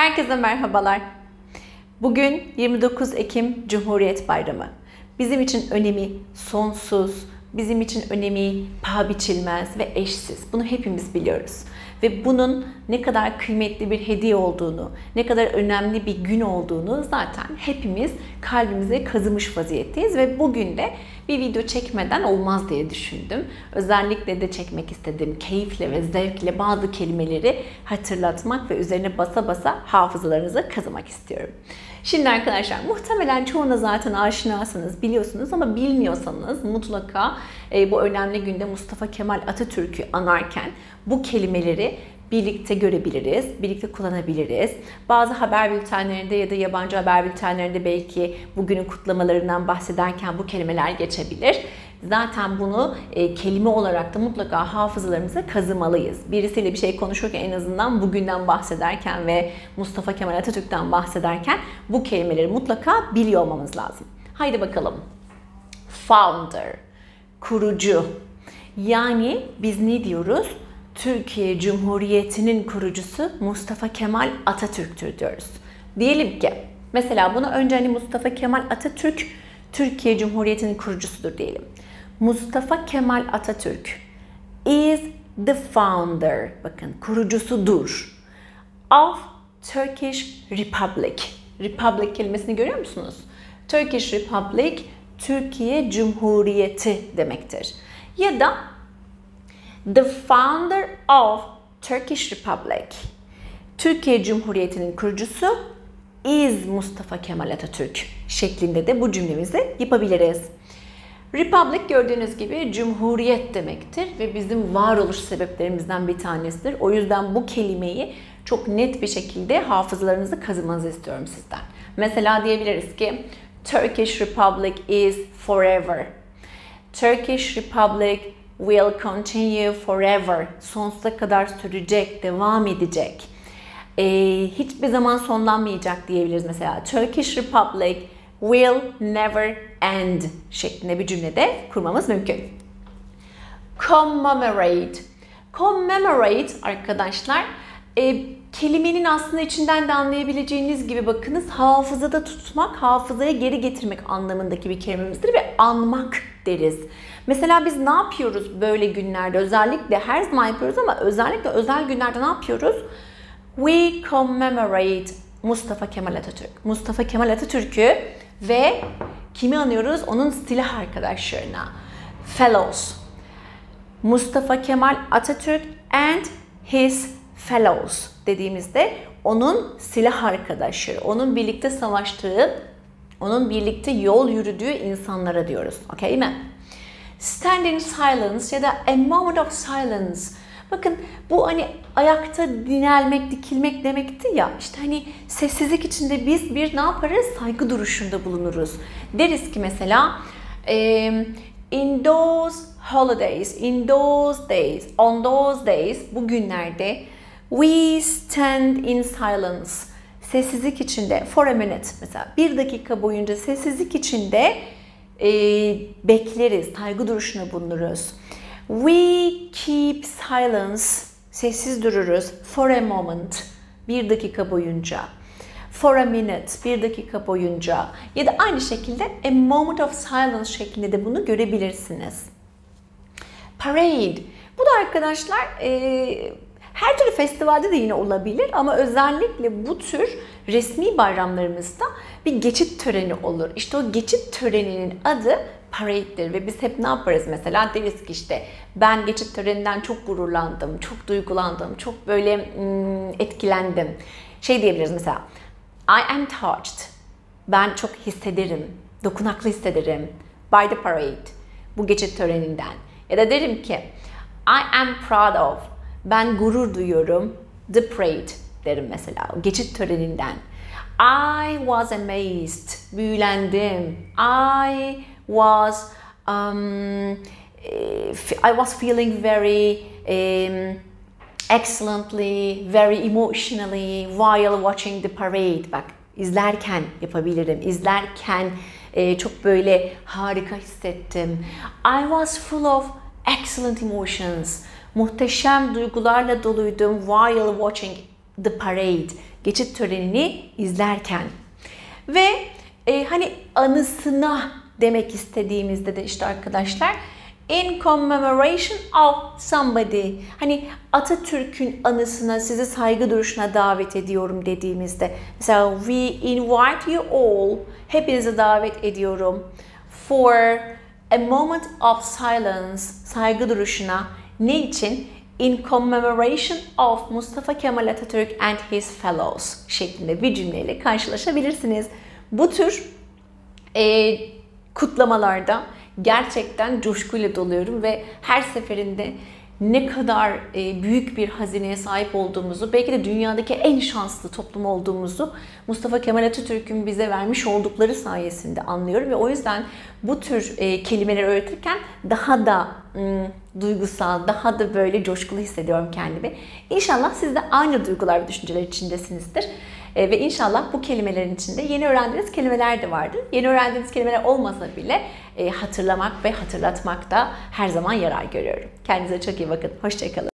Herkese merhabalar. Bugün 29 Ekim Cumhuriyet Bayramı. Bizim için önemi sonsuz, bizim için önemi paha biçilmez ve eşsiz. Bunu hepimiz biliyoruz. Ve bunun ne kadar kıymetli bir hediye olduğunu, ne kadar önemli bir gün olduğunu zaten hepimiz kalbimize kazımış vaziyetteyiz. Ve bugün de bir video çekmeden olmaz diye düşündüm. Özellikle de çekmek istedim. Keyifle ve zevkle bazı kelimeleri hatırlatmak ve üzerine basa basa hafızalarınıza kazımak istiyorum. Şimdi arkadaşlar muhtemelen çoğuna zaten aşinasınız, biliyorsunuz ama bilmiyorsanız mutlaka e, bu önemli günde Mustafa Kemal Atatürk'ü anarken bu kelimeleri birlikte görebiliriz, birlikte kullanabiliriz. Bazı haber bültenlerinde ya da yabancı haber bültenlerinde belki bugünün kutlamalarından bahsederken bu kelimeler geçebilir. Zaten bunu e, kelime olarak da mutlaka hafızalarımıza kazımalıyız. Birisiyle bir şey konuşurken en azından bugünden bahsederken ve Mustafa Kemal Atatürk'ten bahsederken bu kelimeleri mutlaka biliyor olmamız lazım. Haydi bakalım. Founder, kurucu. Yani biz ne diyoruz? Türkiye Cumhuriyeti'nin kurucusu Mustafa Kemal Atatürk'tür diyoruz. Diyelim ki mesela bunu önce hani Mustafa Kemal Atatürk Türkiye Cumhuriyeti'nin kurucusudur diyelim. Mustafa Kemal Atatürk is the founder, bakın kurucusudur of Turkish Republic. Republic kelimesini görüyor musunuz? Turkish Republic, Türkiye Cumhuriyeti demektir. Ya da the founder of Turkish Republic. Türkiye Cumhuriyeti'nin kurucusu is Mustafa Kemal Atatürk şeklinde de bu cümlemizi yapabiliriz. Republic gördüğünüz gibi cumhuriyet demektir ve bizim varoluş sebeplerimizden bir tanesidir. O yüzden bu kelimeyi çok net bir şekilde hafızalarınızı kazımanızı istiyorum sizden. Mesela diyebiliriz ki Turkish Republic is forever. Turkish Republic will continue forever. Sonsuza kadar sürecek, devam edecek. Ee, hiçbir zaman sonlanmayacak diyebiliriz mesela. Turkish Republic will never end şeklinde bir cümlede kurmamız mümkün. Commemorate. Commemorate arkadaşlar e, kelimenin aslında içinden de anlayabileceğiniz gibi bakınız hafızada tutmak, hafızaya geri getirmek anlamındaki bir kelimemizdir ve anmak deriz. Mesela biz ne yapıyoruz böyle günlerde? Özellikle her zaman yapıyoruz ama özellikle özel günlerde ne yapıyoruz? We commemorate Mustafa Kemal Atatürk. Mustafa Kemal Atatürk'ü ve kimi anıyoruz? Onun silah arkadaşlarına. Fellows. Mustafa Kemal Atatürk and his fellows dediğimizde onun silah arkadaşları, onun birlikte savaştığı, onun birlikte yol yürüdüğü insanlara diyoruz. Okey mi? Standing silence ya da a moment of silence. Bakın bu hani ayakta dinelmek, dikilmek demekti ya. İşte hani sessizlik içinde biz bir ne yaparız? Saygı duruşunda bulunuruz. Deriz ki mesela in those holidays, in those days, on those days, bu günlerde we stand in silence. Sessizlik içinde for a minute mesela bir dakika boyunca sessizlik içinde e, bekleriz, saygı duruşuna bulunuruz. We keep silence, sessiz dururuz for a moment, bir dakika boyunca. For a minute, bir dakika boyunca. Ya da aynı şekilde a moment of silence şeklinde de bunu görebilirsiniz. Parade. Bu da arkadaşlar e, her türlü festivalde de yine olabilir ama özellikle bu tür resmi bayramlarımızda bir geçit töreni olur. İşte o geçit töreninin adı parade'dir ve biz hep ne yaparız mesela deriz ki işte ben geçit töreninden çok gururlandım, çok duygulandım, çok böyle hmm, etkilendim. Şey diyebiliriz mesela I am touched. Ben çok hissederim, dokunaklı hissederim by the parade. Bu geçit töreninden. Ya da derim ki I am proud of. Ben gurur duyuyorum the parade derim mesela. Geçit töreninden. I was amazed. Büyülendim. I was um, I was feeling very um, excellently, very emotionally while watching the parade. Bak izlerken yapabilirim. İzlerken e, çok böyle harika hissettim. I was full of excellent emotions. Muhteşem duygularla doluydum while watching the parade, geçit törenini izlerken. Ve e, hani anısına demek istediğimizde de işte arkadaşlar in commemoration of somebody. Hani Atatürk'ün anısına, sizi saygı duruşuna davet ediyorum dediğimizde. Mesela we invite you all, hepinizi davet ediyorum for a moment of silence, saygı duruşuna. Ne için? In commemoration of Mustafa Kemal Atatürk and his fellows şeklinde bir cümleyle karşılaşabilirsiniz. Bu tür e, kutlamalarda gerçekten coşkuyla doluyorum ve her seferinde ne kadar e, büyük bir hazineye sahip olduğumuzu, belki de dünyadaki en şanslı toplum olduğumuzu Mustafa Kemal Atatürk'ün bize vermiş oldukları sayesinde anlıyorum ve o yüzden bu tür e, kelimeleri öğretirken daha da duygusal, daha da böyle coşkulu hissediyorum kendimi. İnşallah siz de aynı duygular ve düşünceler içindesinizdir. E, ve inşallah bu kelimelerin içinde yeni öğrendiğiniz kelimeler de vardır. Yeni öğrendiğiniz kelimeler olmasa bile e, hatırlamak ve hatırlatmakta her zaman yarar görüyorum. Kendinize çok iyi bakın. Hoşçakalın.